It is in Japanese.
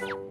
you